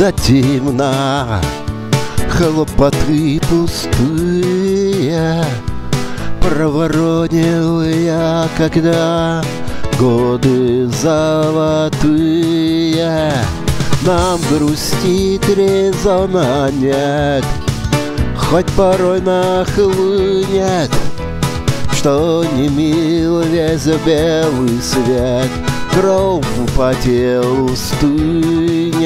До темна Хлопоты пустые Проворонил я, когда годы золотые. Нам грустить резона нет Хоть порой нахлынет Что не мил весь белый свет Кровь по телу стынет.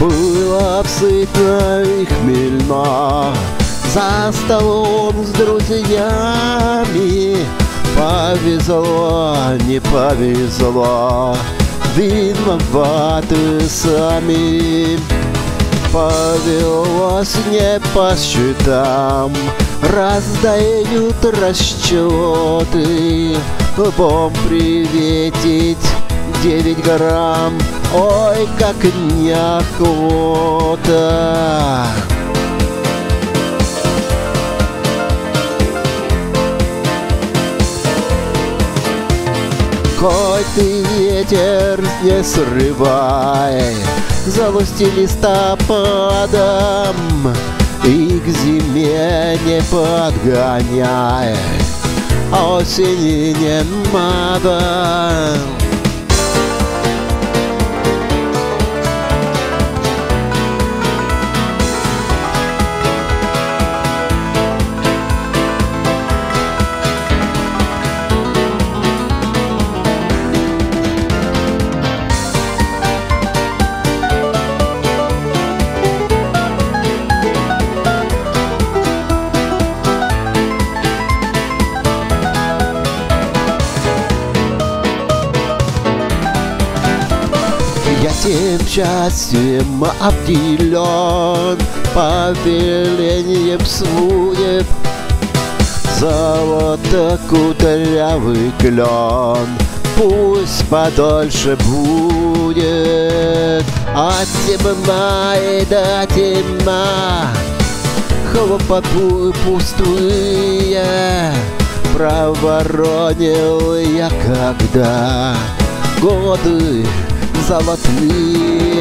Было сытно и хмельно За столом с друзьями Повезло, не повезло Виноваты сами. Повелось не по счетам. Раздают расчеты. Бом приветить девять грамм. Ой, как неохота Хоть ты ветер не срывай Злости листопадом И к зиме не подгоняй. Осени не надо Я тем счастьем обделен Повелением своим. Золото кудрявый клен Пусть подольше будет. От темна и до темна Хлопоту пустые Проворонил я когда годы золотые